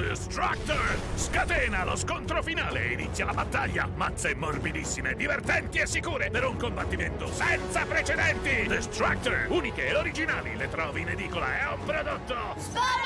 Destructor! Scatena lo scontro finale! Inizia la battaglia! Mazze morbidissime, divertenti e sicure per un combattimento senza precedenti! Destructor! Uniche e originali, le trovi in edicola, è un prodotto... Spara!